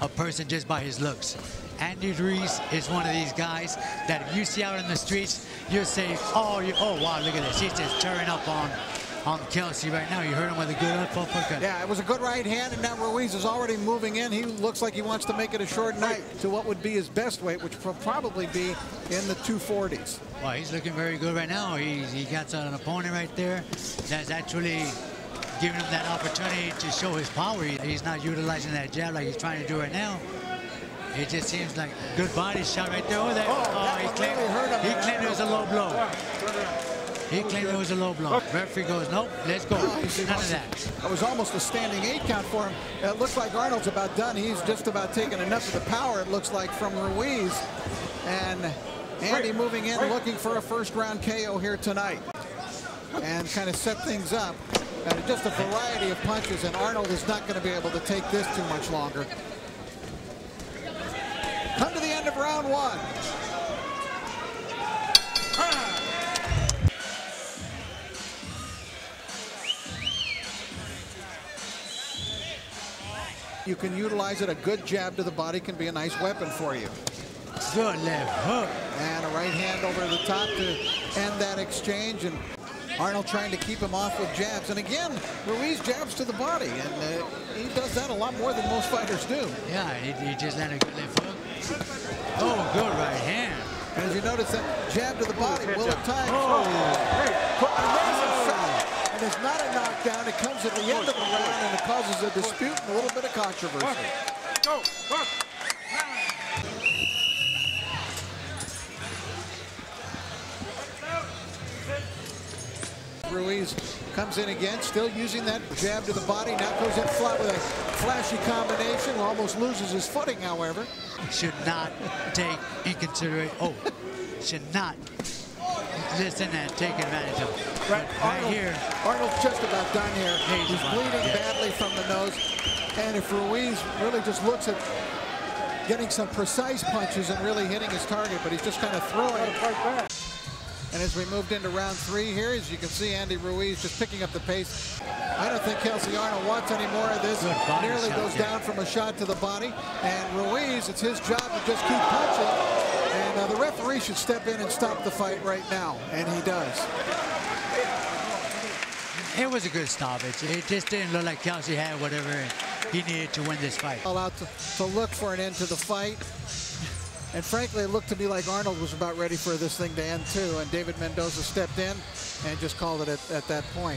a person just by his looks. Andy Ruiz is one of these guys that if you see out in the streets, you'll say, oh, you, oh wow, look at this. He's just tearing up on, on Kelsey right now. You heard him with a good uppercut. Yeah, it was a good right hand, and now Ruiz is already moving in. He looks like he wants to make it a short night to what would be his best weight, which will probably be in the 240s. Well, he's looking very good right now. He, he got an opponent right there that's actually giving him that opportunity to show his power. He, he's not utilizing that jab like he's trying to do right now. It just seems like good body shot right there. Oh, that, Oh, oh, that he claimed, really hurt him. he claimed it was a low blow. He claimed it was a low blow. Oh. Referee goes, nope, let's go. Oh, None of that. It was almost a standing eight count for him. It looks like Arnold's about done. He's just about taken enough of the power, it looks like, from Ruiz. And Andy moving in, looking for a first round KO here tonight. And kind of set things up. And just a variety of punches, and Arnold is not going to be able to take this too much longer. Come to the end of round one. You can utilize it. A good jab to the body can be a nice weapon for you. Good left hook. And a right hand over the top to end that exchange. And Arnold trying to keep him off with jabs. And again, Ruiz jabs to the body. And uh, he does that a lot more than most fighters do. Yeah, he, he just had a good left hook. Oh, good right hand. As you notice, that jab to the body will at times Oh, put Ruiz. And it's not a knockdown. It comes at the end of the round and it causes a dispute and a little bit of controversy. Go, work. Ruiz comes in again, still using that jab to the body. Now goes in flat with a flashy combination. Almost loses his footing, however. should not take in consideration. Oh, should not listen and take advantage of. it. Right, But right Arnold, here, Arnold's just about done here. He's He's bleeding done, yeah. badly from the nose. And if Ruiz really just looks at getting some precise punches and really hitting his target, but he's just kind of throwing. And as we moved into round three here, as you can see, Andy Ruiz just picking up the pace. I don't think Kelsey Arnold wants any more of this. Nearly shot, goes yeah. down from a shot to the body. And Ruiz, it's his job to just keep punching. And uh, the referee should step in and stop the fight right now. And he does. it was a good stoppage. It just didn't look like Kelsey had whatever he needed to win this fight. all out to, to look for an end to the fight. And frankly, it looked to me like Arnold was about ready for this thing to end too. And David Mendoza stepped in and just called it at, at that point.